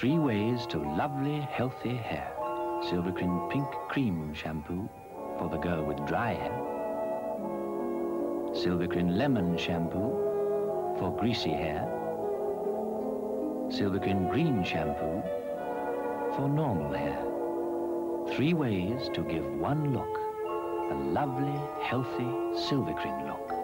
Three ways to lovely, healthy hair. Silvikrin Pink Cream Shampoo for the girl with dry hair. Silvikrin Lemon Shampoo for greasy hair. Silvikrin Green Shampoo for normal hair. Three ways to give one look. A lovely, healthy Silvikrin look.